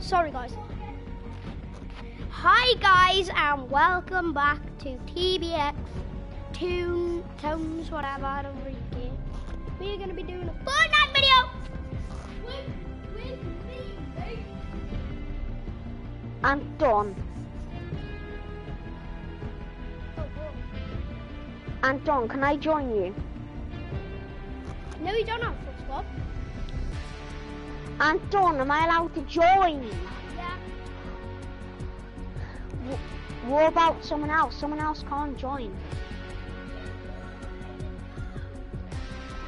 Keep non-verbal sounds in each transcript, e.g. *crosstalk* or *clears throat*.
Sorry, guys. Hi, guys, and welcome back to TBX Toon Tones, whatever. I don't really care. We're gonna be doing a Fortnite video. I'm done. Anton, can I join you? No, you don't have to Bob. Anton, am I allowed to join? Yeah. Wh- What about someone else? Someone else can't join.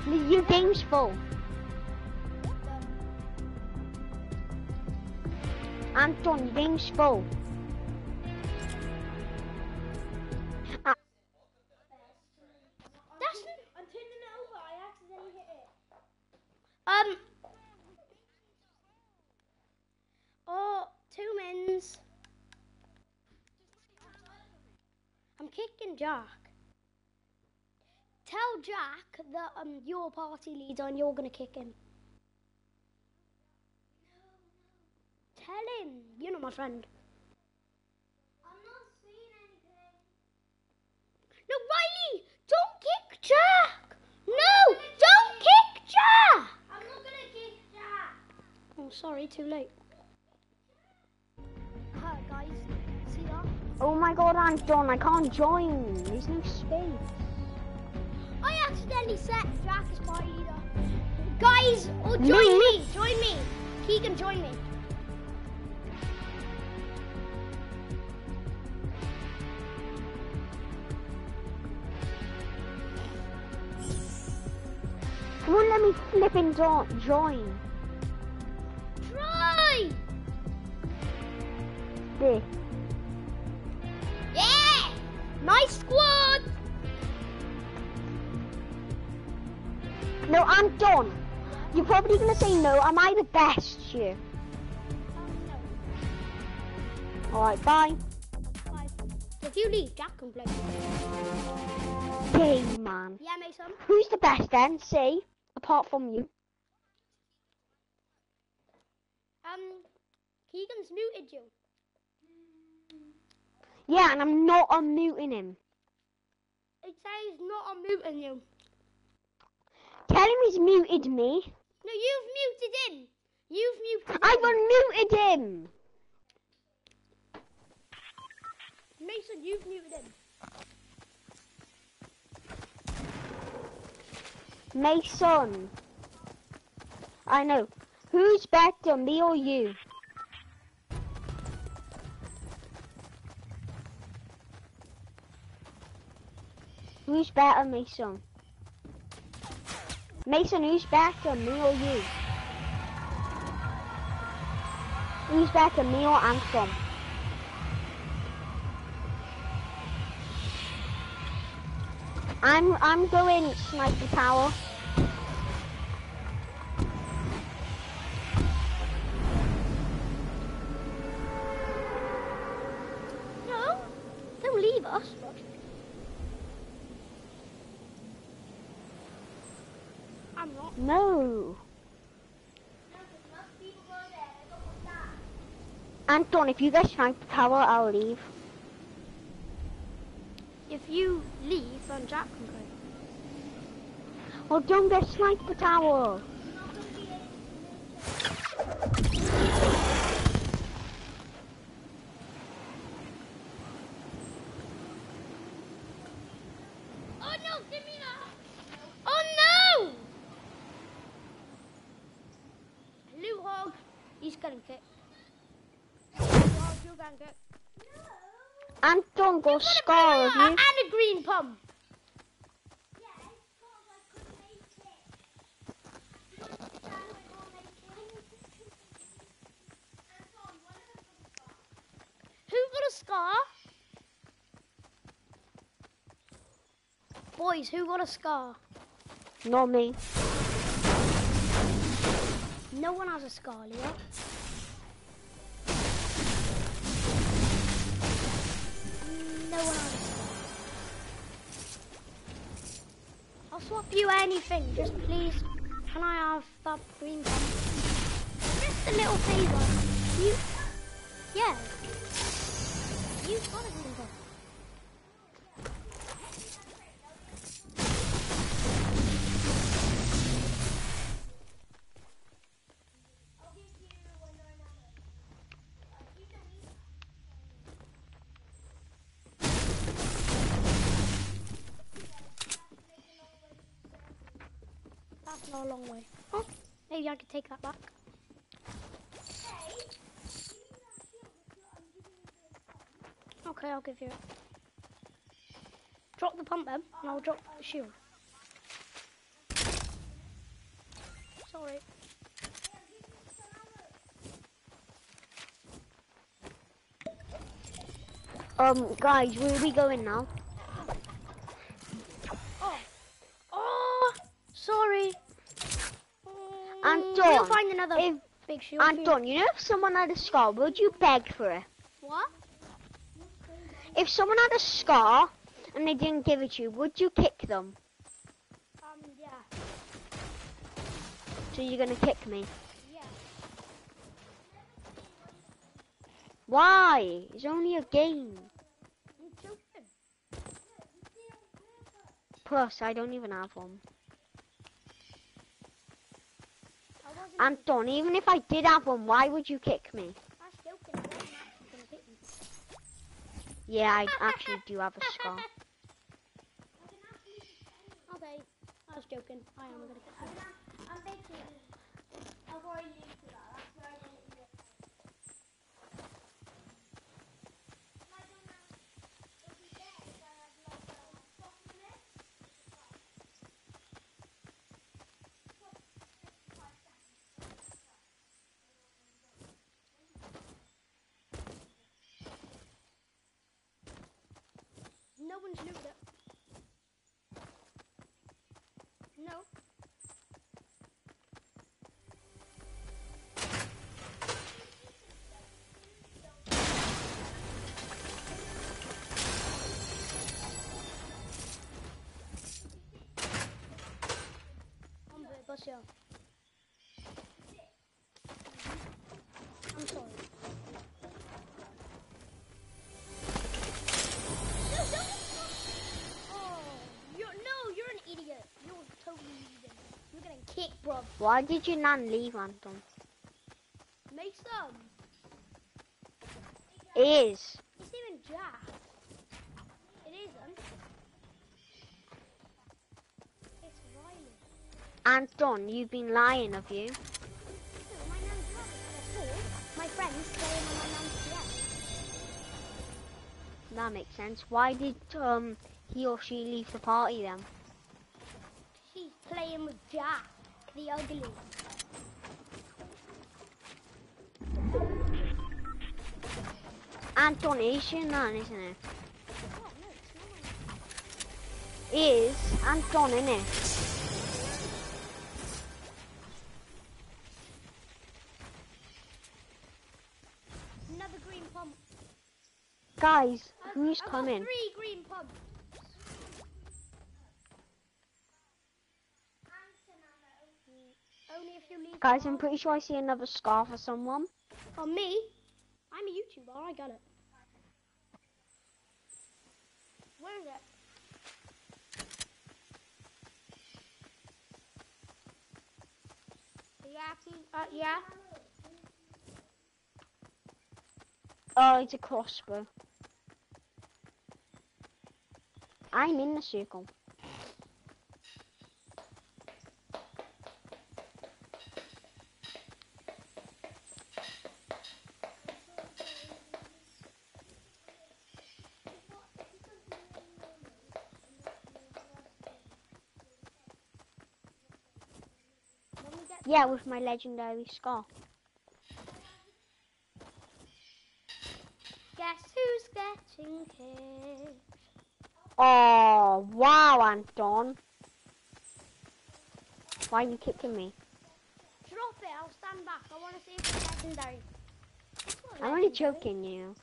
Your game's full. Anton, your game's full. Ah, That's I'm turning it over. I accidentally hit it. Um. Oh, I'm kicking Jack. Tell Jack that um your party leader and you're gonna kick him. Tell him. You're not my friend. I'm not seeing anything. No, Riley! Don't kick Jack! No! Don't kick Jack! I'm not gonna kick Jack! Oh, sorry, too late. Guys. See that? oh my god, Anton, I can't join. There's no space. I accidentally set Jack as party leader. Guys, oh, join Me? me! Join me! Keegan, join me. Come on, let me flip and jo- join. This. Yeah! Nice squad! No, I'm done. You're probably gonna say no. Am I the best here? Alright, bye. Five. If you leave, Jack can play. Game man. Yeah, Mason. Who's the best then? Say, apart from you. Um, Keegan's muted you. Yeah, and I'm not unmuting him. It says not unmuting you. Tell him he's muted me. No, you've muted him. You've muted I've him. unmuted him. Mason, you've muted him. Mason. I know. Who's better, me or you? Who's better, Mason? Mason, who's better, me or you? Who's better, me or Anton? I'm I'm going sniper tower. No, don't leave us. I'm not. No. Anton, if you get sniper tower, I'll leave. If you leave, then Jack can go. Well, don't get sniper tower. Oh no, give me that! Oh no! Blue hog, he's getting kicked. Blue hog, you're getting kicked. Got a of you. and a green pump. Who got a scar? Boys, who got a scar? Not me. No one has a scar, Leo. One a. I'll swap you anything, just please. Can I have that green pump? little favour. You, yeah. You got not a long way. Oh, maybe I could take that back. Okay, I'll give you it. Drop the pump then, and I'll drop the shield. Sorry. Um, guys, where are we going now? If- big shield. for you. Anton, you know if someone had a scar, would you beg for it? What? If someone had a scar and they didn't give it to you, would you kick them? Um, yeah, So you're gonna kick me? yeah. Why? It's only a game. Plus, I don't even have one. I wasn't. Anton, even if I did have one, why would you kick me? I was joking. I wasn't actually gonna hit you. Yeah, I actually do have a scar. Okay, I was joking. I am gonna get you. I'm baking. I've already used to that. That's where I didn't use it. I don't know if you get it, I have like a spot in it. No one's looted it. No. Yeah. Why did you not leave, Anton? Make some. It is. It's even Jack. It isn't. It's Riley. Anton, you've been lying, have you? My name's Riley. That's all. My friends my Jack. That makes sense. Why did um he or she leave the party then? She's playing with Jack, the ugly. Anton is Shannon, isn't it? Not. Anton, isn't it? Another green pump. Guys, I've- who's I've coming? three green pumps. Only if you leave. Guys, I'm pretty sure I see another scar for someone. Oh, me? I'm a YouTuber. I got it. Where is it? Uh, yeah. Oh, it's a crossbow. I'm in the circle. Yeah, with my legendary scar. Guess who's getting kicked? Oh, wow, Anton. Why are you kicking me? Drop it. I'll stand back. I want to see if it's legendary. I'm only joking you.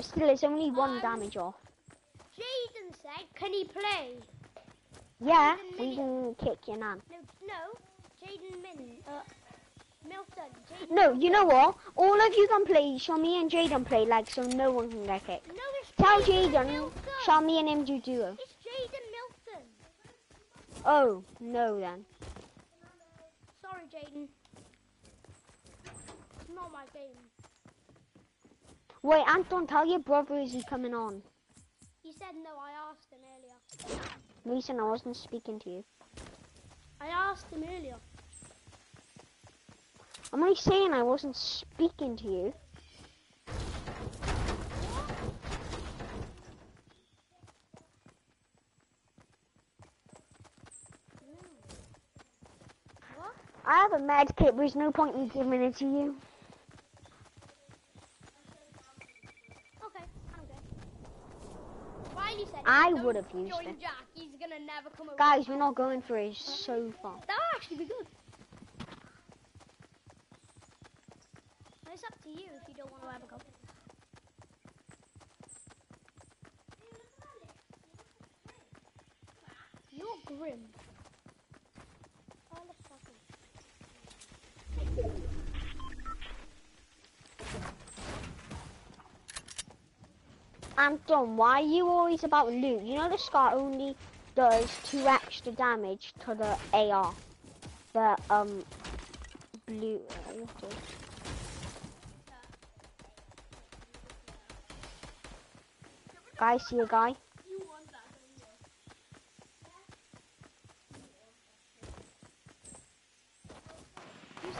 Still, it's only one Um, damage off. Jaden said, "Can he play?" Yeah, Jaden we can kick your nan. No, no. Jaden Min Uh, Milton, Jaden. No, you know what? All of you can play. Shall me and Jaden play like so no one can get kicked. No, it's Tell Jaden Jaden. Milton. Shall me and him do duo? It's Jaden Milton. Oh no then. Sorry, Jaden. It's not my game. Wait, Anton, tell your brother is he coming on? He said no. I asked him earlier. Mason, I wasn't speaking to you. I asked him earlier. I'm I saying I wasn't speaking to you. What? I have a med kit, but there's no point in giving it to you. Okay, I'm good. Riley said I "Don't would've used it. Jack. Gonna never come. Guys, we're not going for it. It's so far. That would actually be good. And It's up to you if you don't want to ever go. You're grim. Anton, why are you always about loot? You know the Scar only does two extra damage to the AR. The, um, blue, uh, Guys, see a guy? You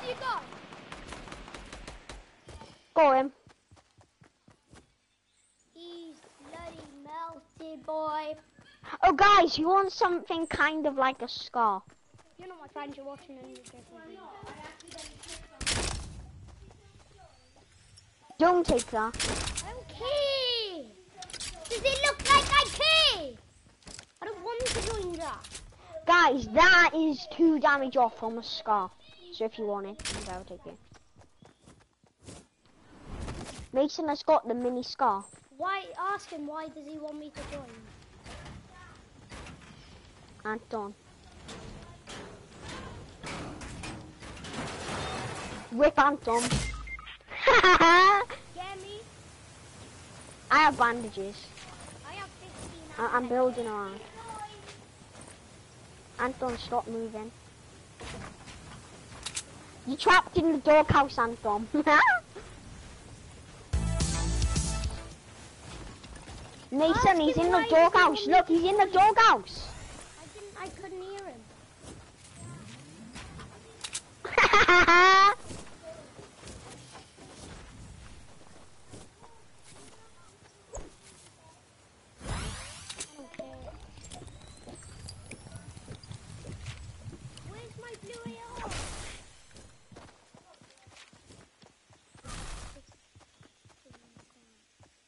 see a guy? Go him. He's bloody melted, boy. Oh, guys, you want something kind of like a Scar? You're not my friend. You're watching a newspaper. video. Don't take that. Okay. Does it look like I care? I don't want to join that. Guys, that is two damage off from a Scar. So if you want it, then I'll take it. Mason has got the mini Scar. Why? Ask him why does he want me to join? Anton. Whip Anton. *laughs* I Get me? have bandages. I have 15. I- I'm building around. Anton, stop moving. You're trapped in the doghouse, Anton. *laughs* Mason, he's in the doghouse. Look, he's in the doghouse. I couldn't hear him. *laughs* Where's my blue AR?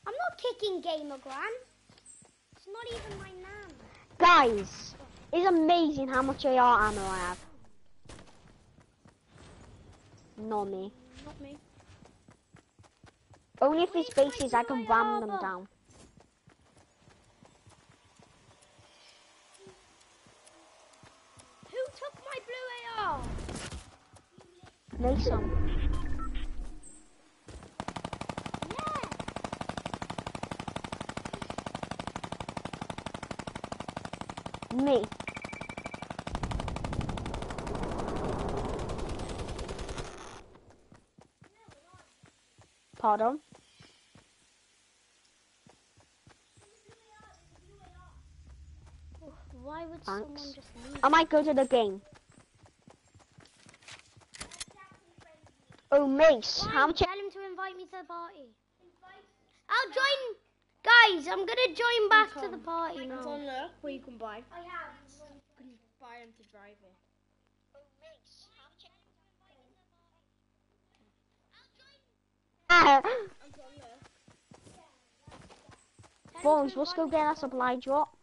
I'm not kicking Gamer Gran. It's not even my name. Guys, it's amazing how much AR ammo I have. Not me. Not me. Only if there's bases I can ram them down. Who took my blue AR? Mason. Me. Pardon? Why would Thanks. someone just leave? I might go to the game. Oh, Mace, how much? Tell him to invite me to the party. I'll join. Guys, I'm gonna join back to the party now. look where you can buy. I have. You can buy him to drive it. Ah, Anton, look. Boys, let's go get us a supply drop.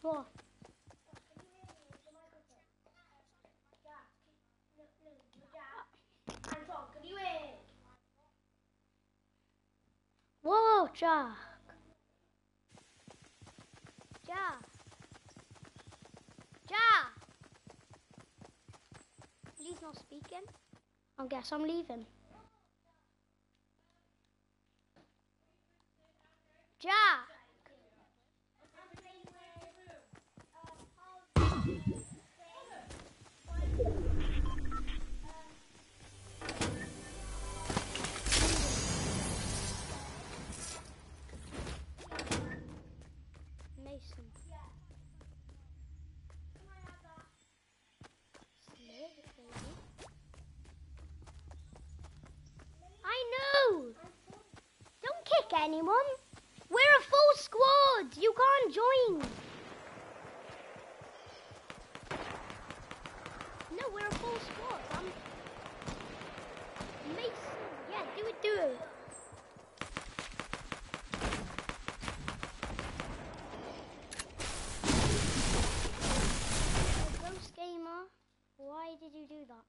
What? Whoa, Jack! Jack! Jack! He's not speaking. I guess I'm leaving. Jack! Anyone! We're a full squad! You can't join! No, we're a full squad. I'm... Mason. Yeah, do it, do it. Ghost Gamer, why did you do that?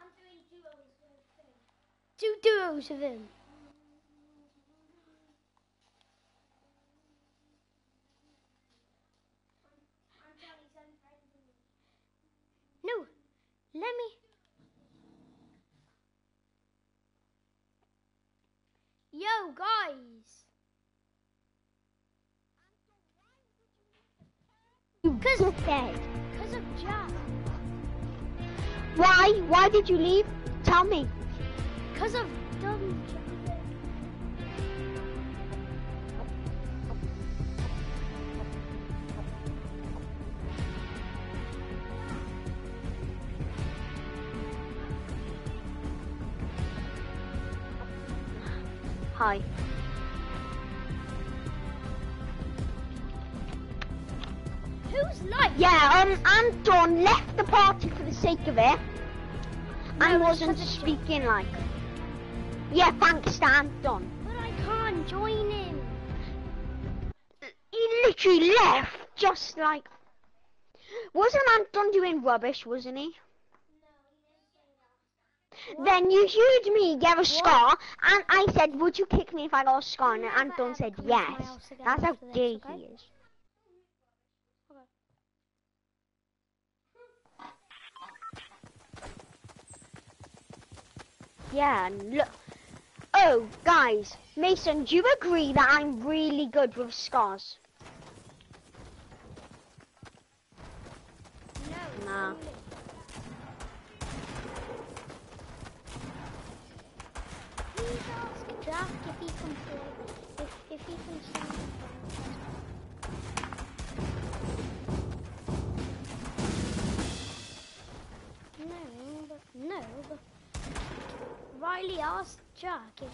I'm doing duos with Finn. Two duos of him. I'm Johnny Seven Friends with me. No, let me. Yo, guys. You Cause- dickhead. Because of Jack. Why? Why did you leave? Tell me. Because of dumb Jack. Anton left the party for the sake of it. No, and wasn't speaking like. Yeah, thanks Anton. But I can't join him. He literally left just like. Wasn't Anton doing rubbish, wasn't he? Then you heard me get a scar, and I said, "Would you kick me if I got a scar?" And Anton said, come to my "Yes." That's how gay okay? he is. Yeah, look. Oh, guys, Mason, do you agree that I'm really good with scars? No. Nah. Please ask Jack if he can play. If if he can. No, but no, but Riley asked Jack if,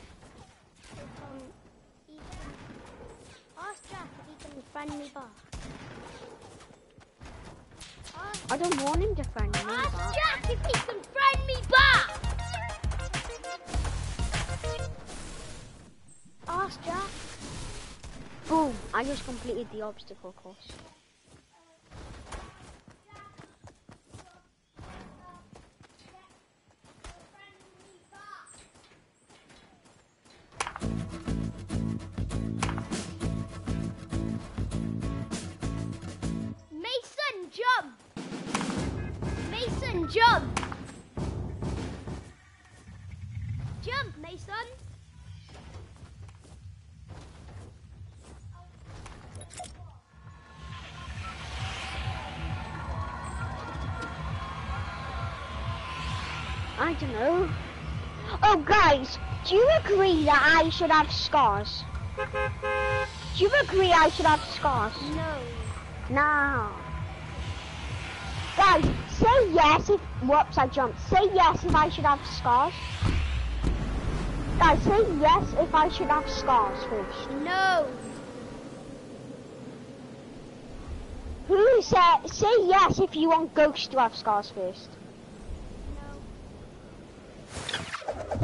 if um he can ask Jack if he can friend me back. Ask I don't want him to friend me Ask back. Jack if he can friend me back. Ask Jack. Boom! I just completed the obstacle course. Do you agree that I should have scars? Do you agree I should have scars? No. No. Guys, say yes if. Whoops, I jumped. Say yes if I should have scars. Guys, say yes if I should have scars first. No. Who said, uh, say yes if you want Ghost to have scars first.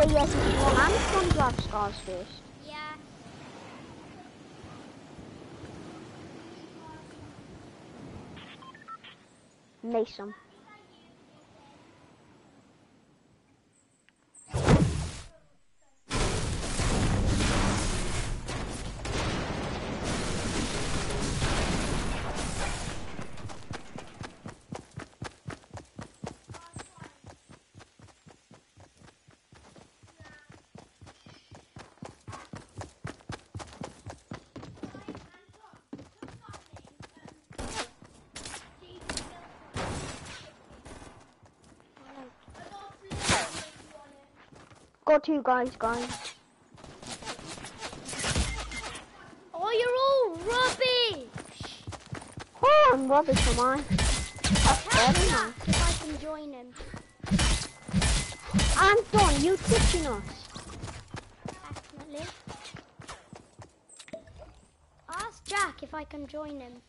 No. Say yes if you want Anton to have scars first. Yeah. Mason. Got two guys, guys. Oh, you're all rubbish. Oh, I'm rubbish, am I? That's Tell very nice. if I can join him. Anton, you teaching us. Definitely. Ask Jack if I can join him.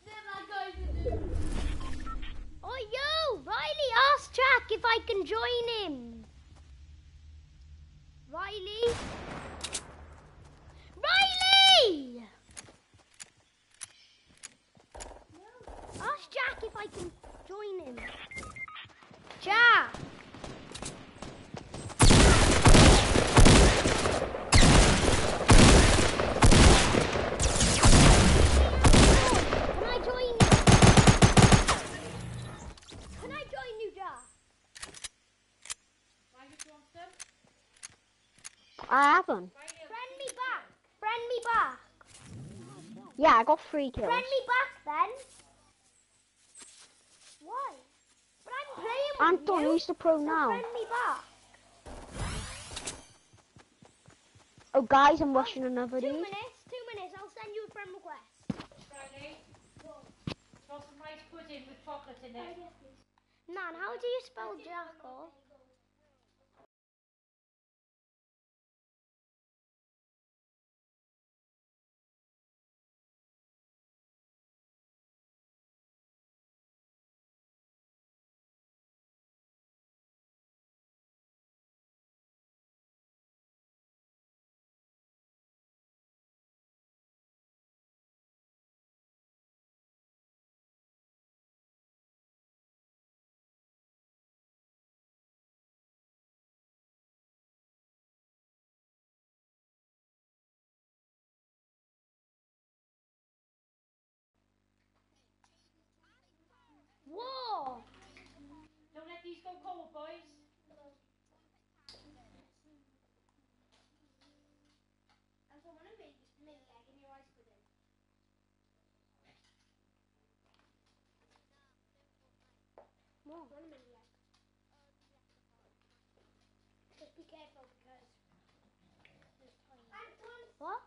Oh, yo, Riley, ask Jack if I can join him. Riley? Riley! Ask Jack if I can join him. Jack! Can I join you? Can I join you, Jack? I haven't. Friend me back. Friend me back. Yeah, I got three kills. Friend me back then. Why? But I'm playing with Anton, you. who's the pro so now? Friend me back. Oh, guys, I'm rushing another Two dude. minutes. Two minutes. I'll send you a friend request. Friday. Got some rice pudding with chocolate in it. Nan, how do you spell jackal? Don't let these go cold, boys. More. Just be careful because there's tiny. What?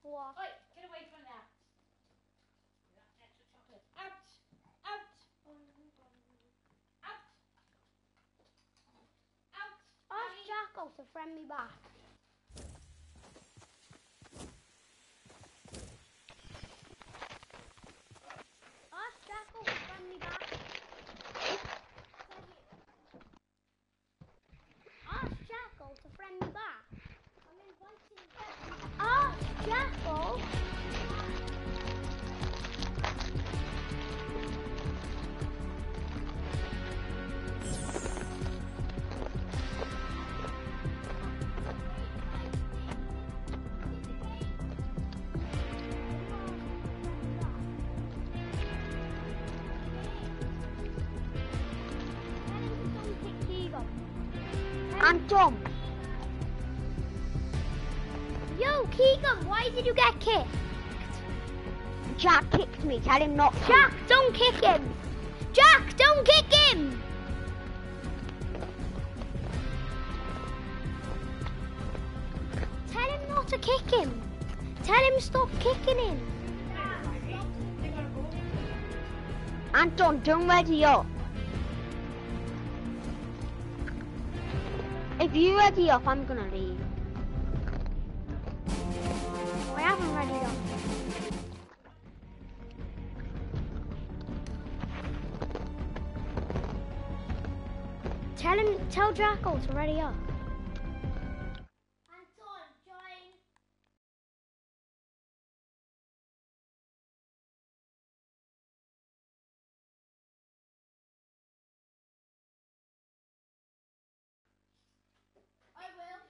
What? Oi, get away from that. That's extra chocolate. Out! Out! Out! Out! Ask Jackal to friend me. Ask Jackal to friend me back. Ask Jackal to friend me back. Ask Jackal. Anton, Yo, Keegan, why did you get kicked? Jack kicked me. Tell him not to. Jack, don't kick him! Jack, don't kick him! Tell him not to kick him. Tell him stop kicking him. Anton, don't ready up. You ready up, I'm gonna leave. I haven't ready up. Tell him, tell Jackal to ready up. Anton, join. I will.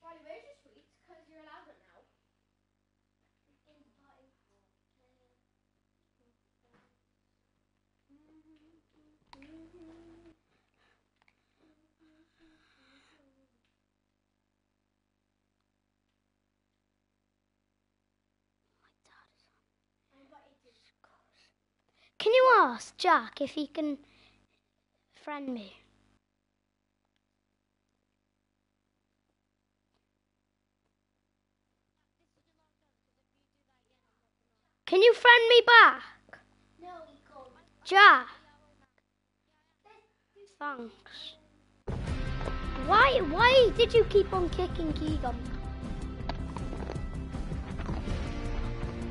Why, where's your sweets? Because you're allowed it now. In the party. I invited you. Can you ask Jack if he can friend me? Can you friend me back? No. Jack. Thanks. Why why did you keep on kicking Keegan?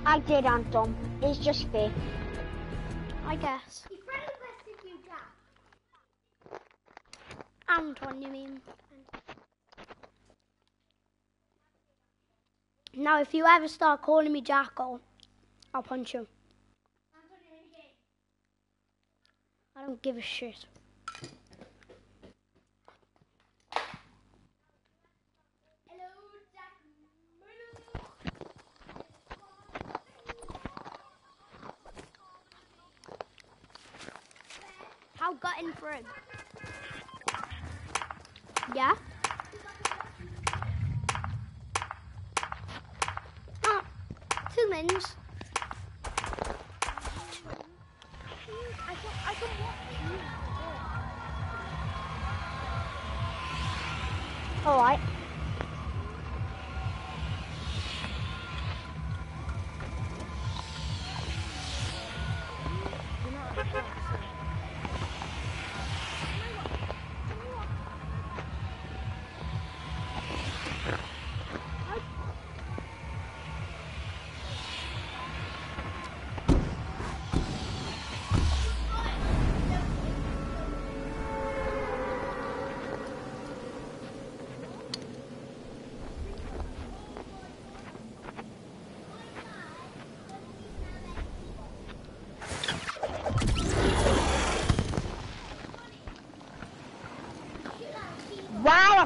I did, Anton. It's just fair. I guess. He friend requested you, Jack. Anton, you mean? Now, if you ever start calling me Jackal, I'll punch you. Anton, you're in the game. I don't give a shit. Got in him? Yeah? Oh, two mins.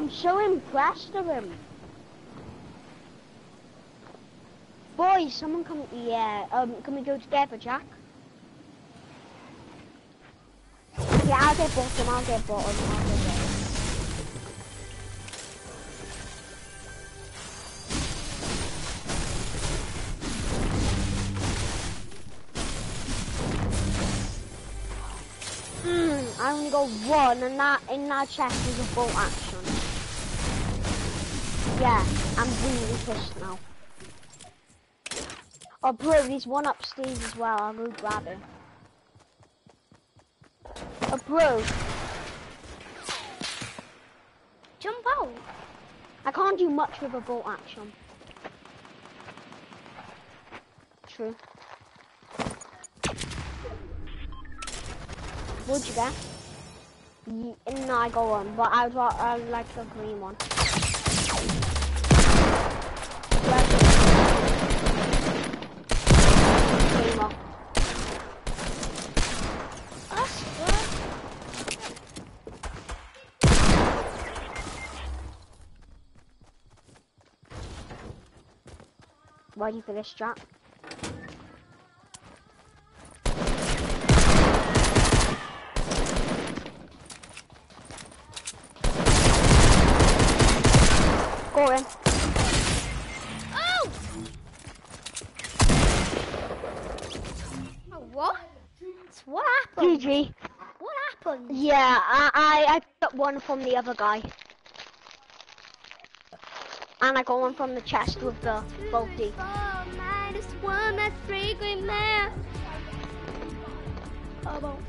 I'm so impressed with him. Boys, someone come. Yeah, um, can we go together, Jack? Yeah, I'll get bottom. I'll get bottom. I'll get bottom. Hmm, I only got one, and that in that chest is a bolt action. Yeah, I'm really pissed now. Oh, bro, there's one upstairs as well. I'll go grab it. Oh, bro, Jump out. I can't do much with a bolt action. True. What'd you get? Ye- no, I got one, but I'd, I'd like the green one. Gamer. That's good. Ready for this, Jack? Go in. Oh! Oh, what? What happened? GG. What happened? Yeah, I, I, I got one from the other guy. And I got one from the chest with the bolty. Math. Oh,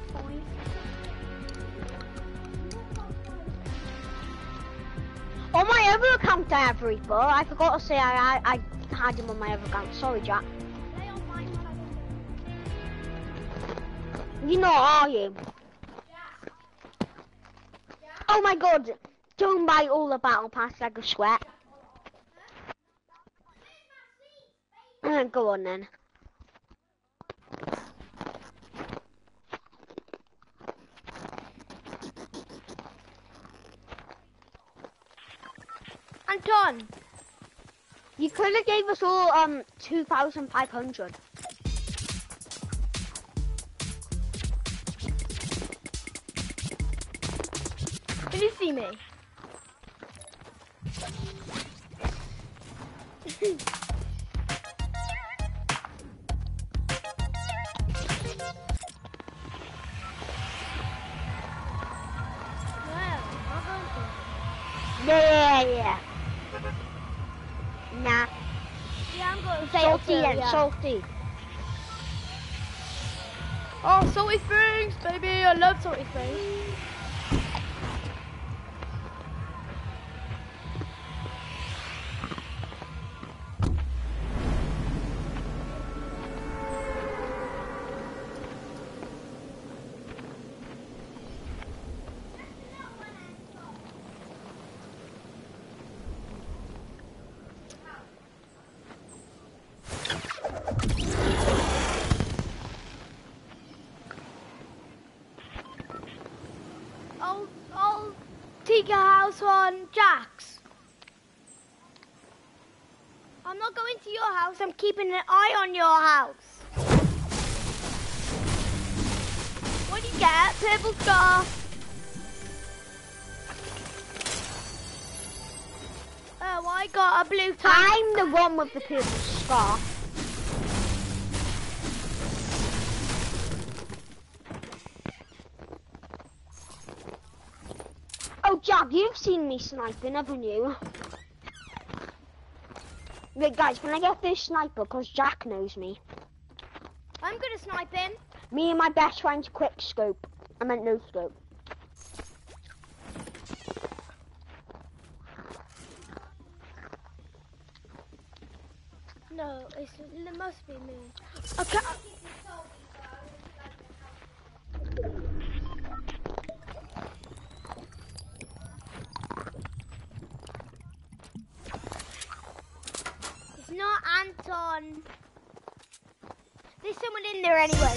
on my other account I have Reaper. I forgot to say I, I, I had him on my other account. Sorry, Jack. I. You know, are you? Oh my god. Don't buy all the battle pass like a sweat. Go on then. Anton, You could have gave us all um 2,500. can you see me? *clears throat* Yeah, yeah, yeah. Nah. Yeah, I'm going. Salty Salty, and yeah. salty. Oh, Salty Springs, baby. I love Salty Springs. I'll, I'll take a house on Jack's. I'm not going to your house. I'm keeping an eye on your house. What do you get? Purple scar. Oh, I got a blue tie. I'm the one with the purple scarf. Oh, Jack, you've seen me sniping, haven't you? Wait, guys, can I get this sniper? Because Jack knows me. I'm good at sniping. Me and my best friend's quick scope. I meant no scope. No, it's, it must be me. Okay. It's not Anton. There's someone in there anyway.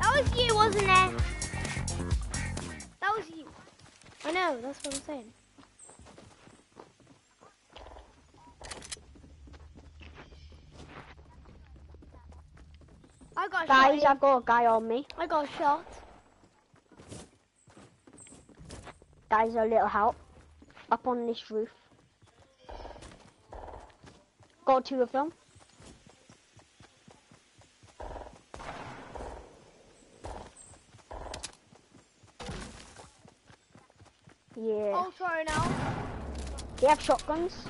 That was you, wasn't it? That was you. I know, that's what I'm saying. I got Guys, shot. I've got a guy on me. I got a shot. Guys, a little help. Up on this roof. Got two of them. Yeah. Oh, I'll try now. They have shotguns.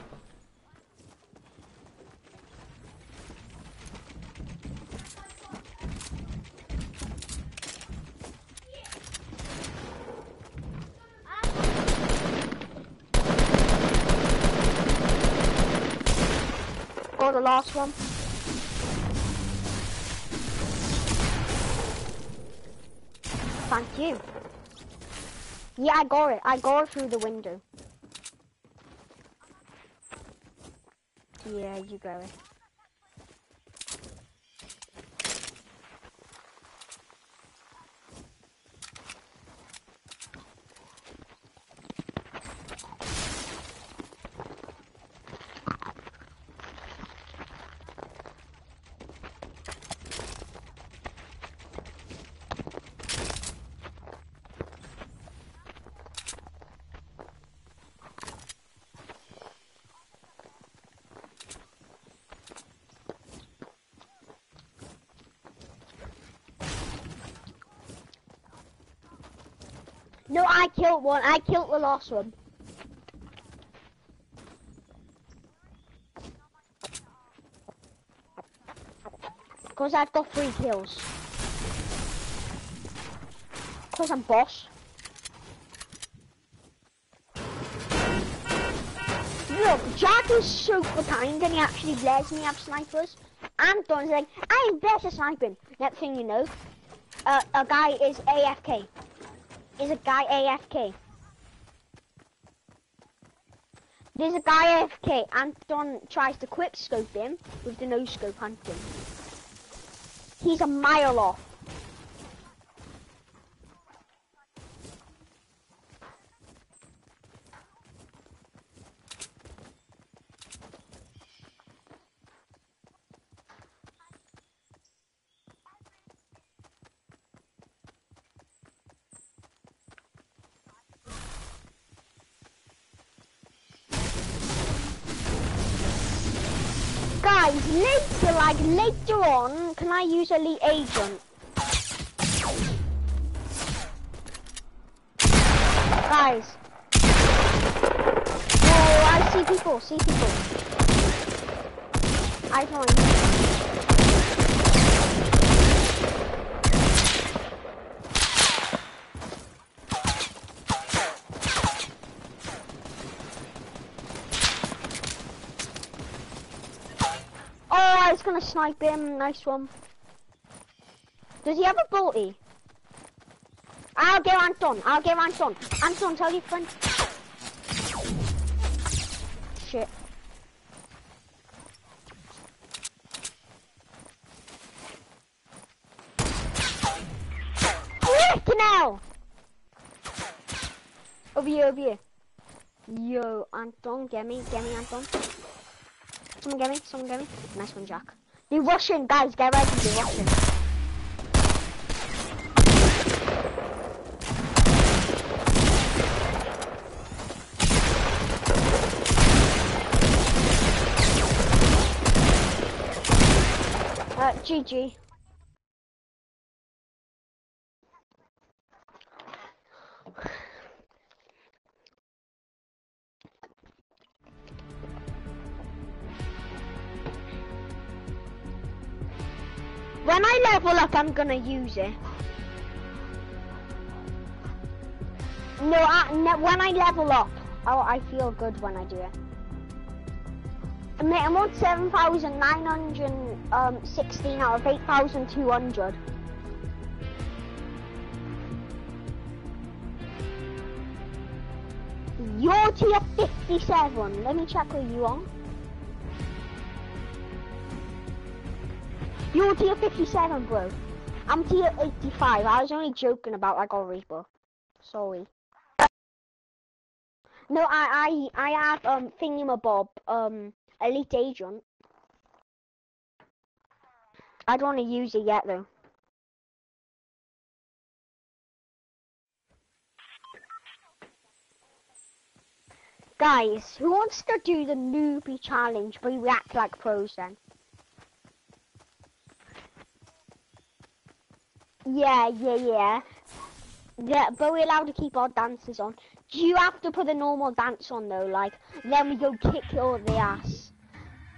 Last one. Thank you. Yeah, I got it. I got it through the window. Yeah, you go. No, I killed one. I killed the last one. Because I've got three kills. Because I'm boss. look, Jack is super kind and he actually lets me have snipers. Anton's like, I am better sniping. Next thing you know, uh, a guy is AFK. Is a guy AFK. There's a guy AFK. Anton tries to quick scope him with the no scope hunting. He's a mile off. Guys, later, like later on, can I use Elite Agent? Guys. Oh, I see people, see people. I joined. Oh, I was gonna snipe him. Nice one. Does he have a bolty? I'll get Anton. I'll get Anton. Anton, tell your friend. Shit. Frick now! Over here, over here. Yo, Anton, get me, get me, Anton. Someone get me, someone get me. Nice one, Jack. They're rushing, guys, get ready, they're rushing. Uh, GG. When I level up, I'm gonna use it. No, I, no when I level up, oh, I feel good when I do it. Mate, I'm on 7,916 out of 8,200. You're tier 57. Let me check who you are. You're tier 57, bro. I'm tier 85. I was only joking about I got Reaper. Sorry. No, I I I have um thingamabob um elite agent. I don't want to use it yet though. Guys, who wants to do the newbie challenge but we act like pros then? Yeah, yeah, yeah. Yeah, but we're allowed to keep our dances on. Do you have to put the normal dance on though? Like, then we go kick your the ass.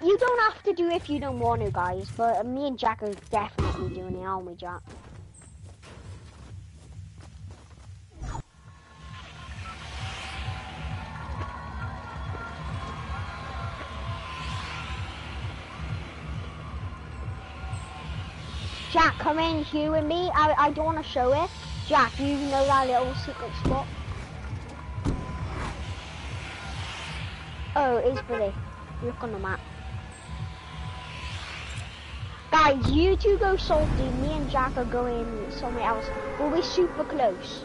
You don't have to do it if you don't want to, guys. But me and Jack are definitely doing it, aren't we, Jack? Jack, come in here with me. I, I don't want to show it. Jack, you know that little secret spot? Oh, it's pretty. Look on the map. Guys, you two go salty. Me and Jack are going somewhere else. We'll be super close.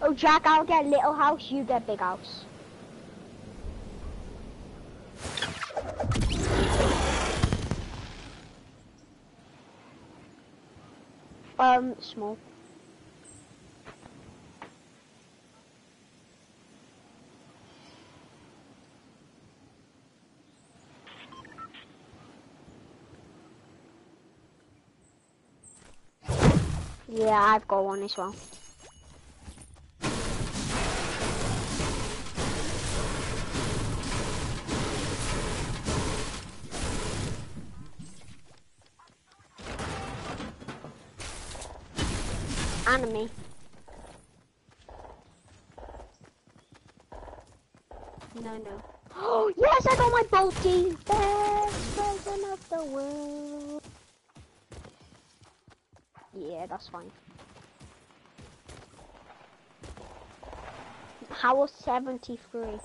Oh, Jack, I'll get little house. You get big house. Um, small. Yeah, I've got one as well. Enemy. No, no. Oh, *gasps* yes, I got my Bolty! Best present of the world. That's fine. How was 73?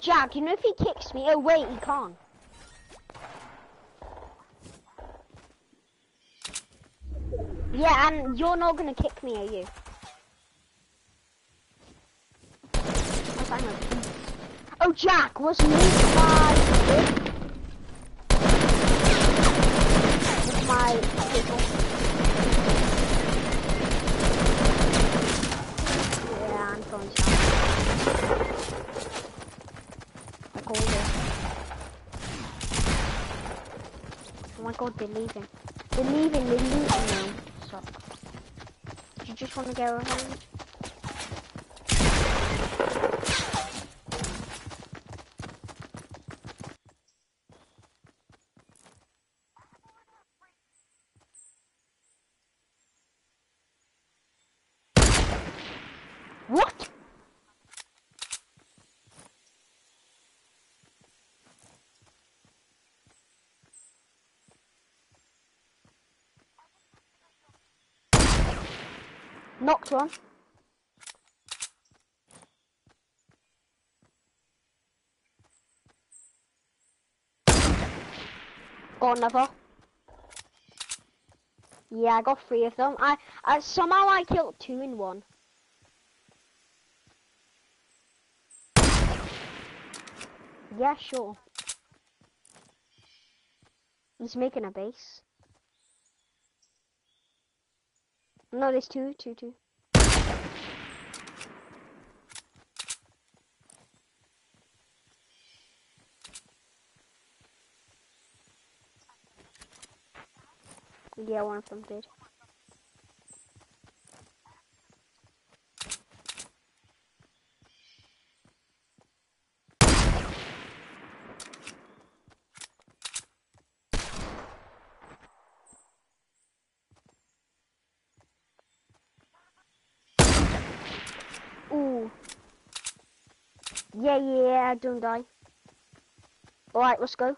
Jack, you know if he kicks me, oh wait, he can't. Yeah, and you're not gonna kick me, are you? Yes, I know. Oh, Jack, was me my with my people? Yeah, I'm. I called it. Oh my god, they're leaving. They're leaving, they're leaving now. So, you just want to go around? What? Knocked one. Got another. Yeah, I got three of them. I, I somehow I killed two in one. Yeah, sure. He's making a base. No, there's two, two, two. Yeah, one of them did. Yeah, yeah, don't die. Alright, let's go.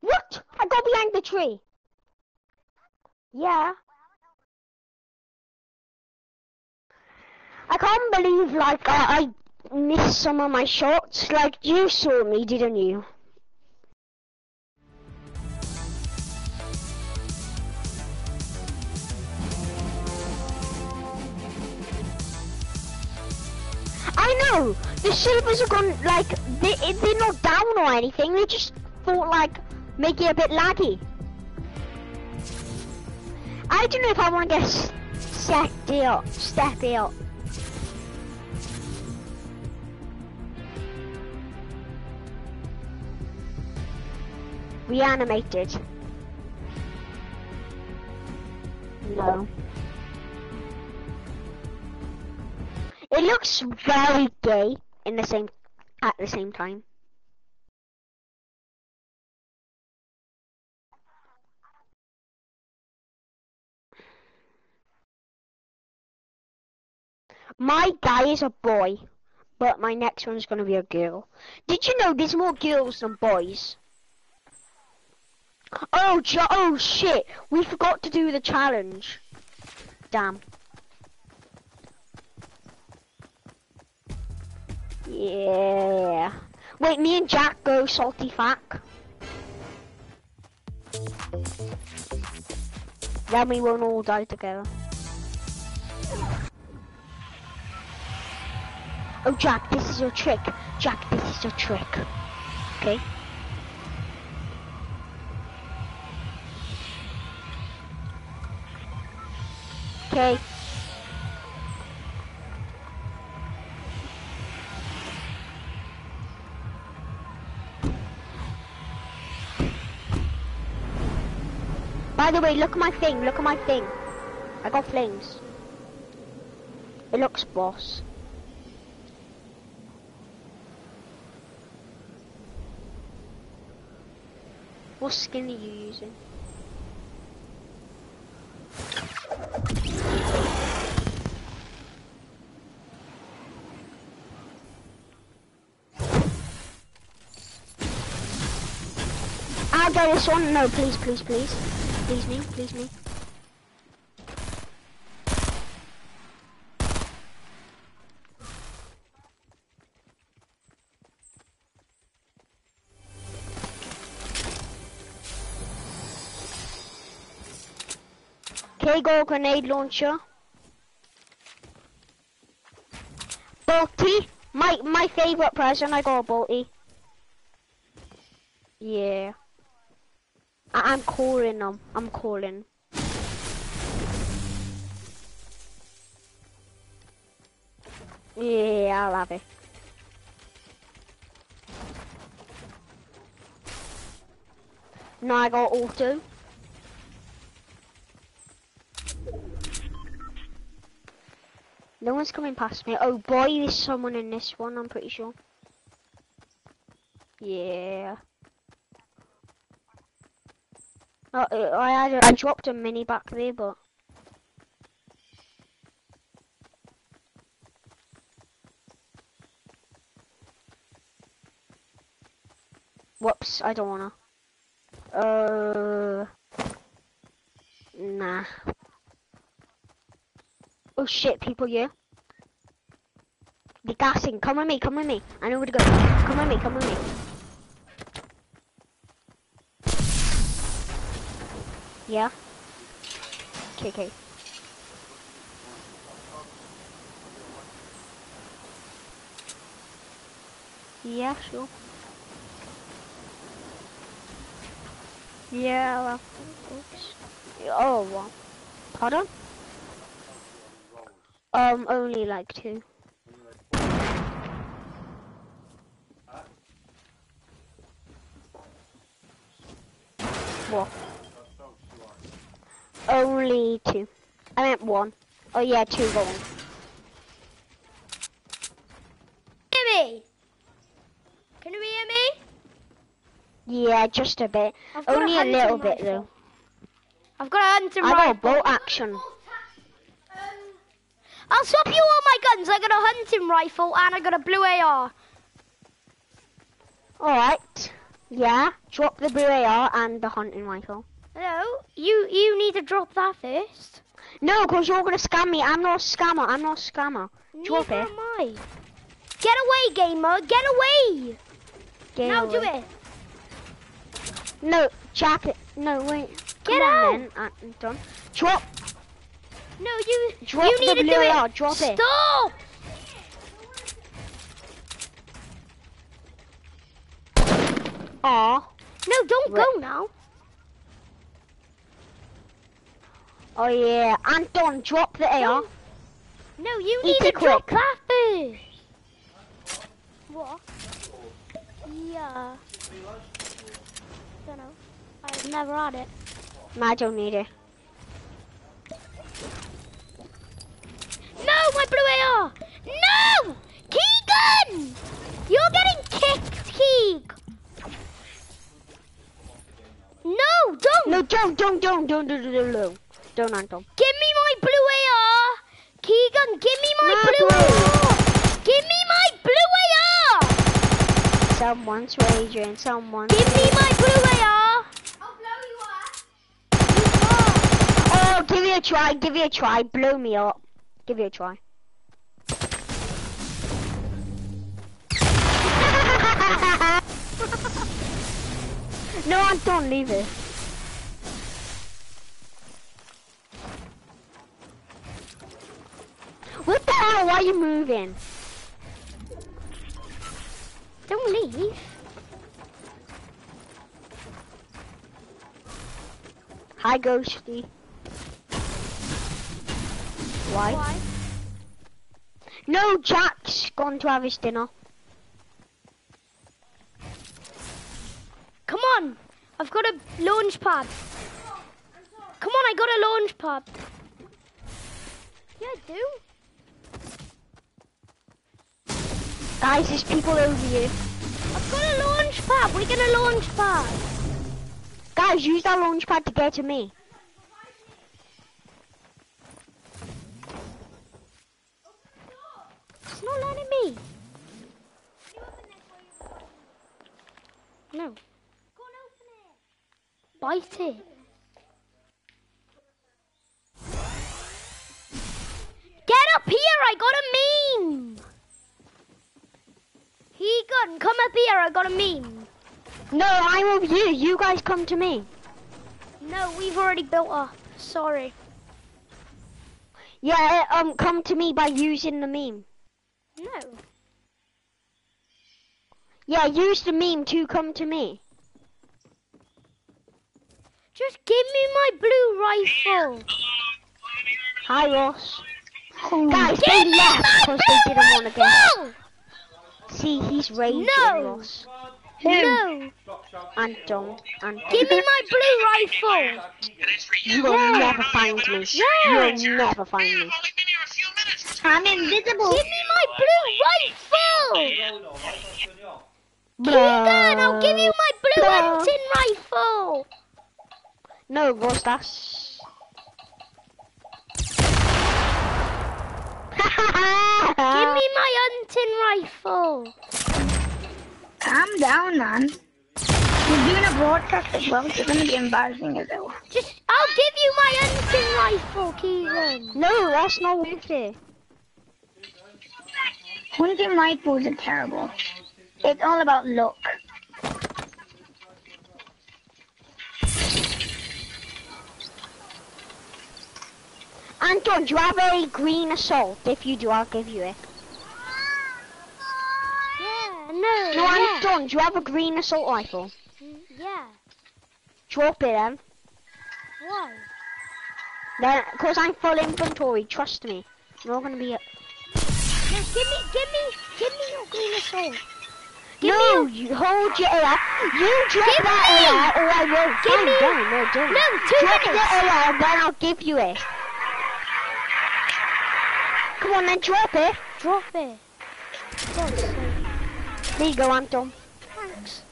What? I got behind the tree. Yeah. I can't believe like I, I missed some of my shots. Like you saw me, didn't you? I know the silvers are gone. Like they they're not down or anything. They just thought like make it a bit laggy. I don't know if I want to get s- set it up, step it up. Reanimated. No. It looks very gay in the same at the same time. My guy is a boy, but my next one's gonna be a girl. Did you know there's more girls than boys? Oh, oh shit! We forgot to do the challenge. Damn. Yeah. Wait, me and Jack go salty fack. Then we won't all die together. Oh, Jack, this is your trick. Jack, this is your trick. Okay? Okay. By the way, look at my thing. Look at my thing. I got flames. It looks boss. What skin are you using? I'll this one. No, please, please, please. Please me, please me. Okay, go grenade launcher. Bolty, my my favorite present. I got a Bolty. Yeah. I I'm calling them. I'm calling. Yeah, I'll have it. No, I got auto. No one's coming past me. Oh boy, there's someone in this one, I'm pretty sure. Yeah. Uh, I had a, I dropped a mini back there, but whoops, I don't wanna. Uh, nah. Oh shit, people here. The gassing, come with me, come with me. I know where to go. Come with me, come with me. Yeah? Okay. Yeah, sure. Yeah, well, oops. Oh, what? Pardon? Um, only like two. What? Only two. I meant one. Oh yeah, two going. Hear me? Can you hear me? Yeah, just a bit. Only a hunting little bit rifle. though. I've got a hunting rifle. I got a bolt action. Um, I'll swap you all my guns. I got a hunting rifle and I got a blue AR. Alright. Yeah, drop the blue AR and the hunting rifle. No, you you need to drop that first. No, because you're gonna scam me. I'm not a scammer. I'm not a scammer. Drop Neither it. am I. Get away, gamer. Get away. Get now do it. No, jacket. No, wait. Get Come on, out. then. Uh, I'm done. Drop. No, you Drop you the need to do it. drop it. Stop. Aw. No, don't go now. Oh yeah. Anton, drop the AR. No, you Eat need to drop that first. What? Yeah. Don't know. I've never had it. No, I don't need it. No, my blue AR! No! Keegan! You're getting kicked, Keeg! No, don't! No, don't, don't, don't, don't, don't, don't, don't, don't, don't, Anton. Give me my blue AR! Keegan, give me my No, blue bro. AR! Give me my blue AR! Someone's raging. Someone. Give me my blue AR! I'll blow you up. Oh, give it a try. Give it a try. Blow me up. Give it a try. *laughs* no, Anton, leave it. What the hell? Why are you moving? Don't leave. Hi, Ghosty. Why? Why? No, Jack's gone to have his dinner. Come on! I've got a launch pad. Come on, I got a launch pad. Yeah, I do. Guys, there's people over you. I've got a launch pad. We're gonna launch pad. Guys, use that launch pad to get to me. It's not letting me. No. Bite it. Get up here, I got a meme. He gun, come up here, I got a meme. No, I'm over you. You guys come to me. No, we've already built up. Sorry. Yeah, um, come to me by using the meme. No. Yeah, use the meme to come to me. Just give me my blue rifle. Hi, Ross. Oh, Guys, Give they me left because they didn't want to blue go. See, he's raging, No. Ross. No. And don't. And Give me my blue rifle. You will Yeah. never find me. Yeah. You'll never find me. I'm invisible. Give me my blue rifle. Keegan, I'll give you my blue hunting rifle. No, Ross, that's... Give me my hunting rifle. Calm down, man. You're doing a broadcast as well, so it's gonna be embarrassing as well. Just, I'll give you my hunting rifle, Keegan. No, that's not worth it. Hunting rifles are terrible. It's all about luck. Anton, do you have a green assault? If you do, I'll give you it. No, No, yeah. Anton, do you have a green assault rifle? Yeah, Drop it then. why? Then, cause I'm full inventory, trust me. You're not gonna be a... No, give me, give me, give me your green assault. Give no, me you hold your AR. You drop Give that me- AR or I will. Give Fine, me- don't, no, don't. No, two drop minutes. the AR, then I'll give you it. Come on then, drop it. Drop it. God's sake. There you go, Anton. Thanks.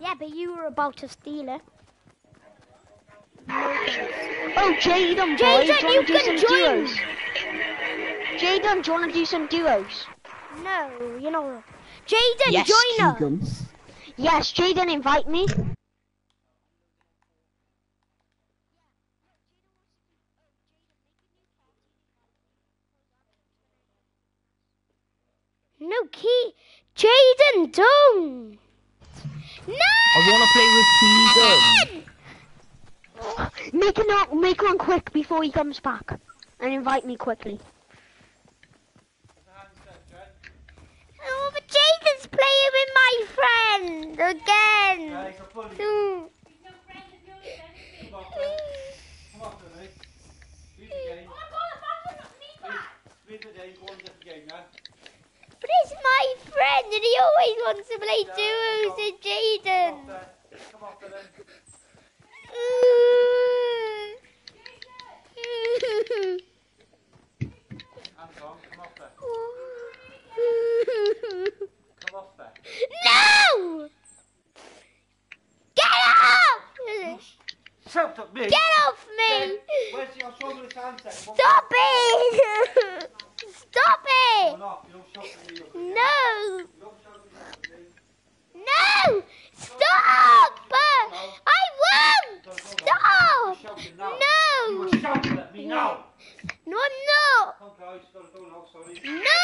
Yeah, but you were about to steal it. Oh, Jaden, boy, Jaden, do you you do can some join. duos? Jaden, do you wanna do some duos? No, you know. Jaden, Yes, join us. Keegan. Yes, Jaden, invite me. No key. Jaden, don't. No! I want to play with Keegan. Make a make one quick before he comes back, and invite me quickly. Oh, but Jaden's playing with my friend again. Hmm. But it's my friend, and he always wants to play duos with Jaden. *laughs* *laughs* No! Get off! Shut up, me! Get off me! Where's the, I'll show you the sunset. Stop it! Stop it! no, you don't shout at me. You No! don't shout at me. No! Stop! I won't! Stop! You're shouting now. You No! were shouting at me now. No, I'm not! Come, guys, gotta go now, sorry. No!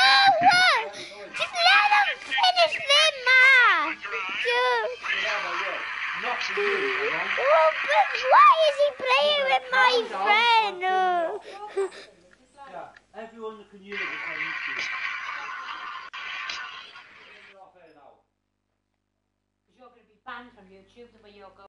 Just let him finish their match! Not for you, alright? Oh, but why is he playing with my friend? Oh. Yeah, everyone can use it can use it. You're going to be banned from YouTube the way you're going.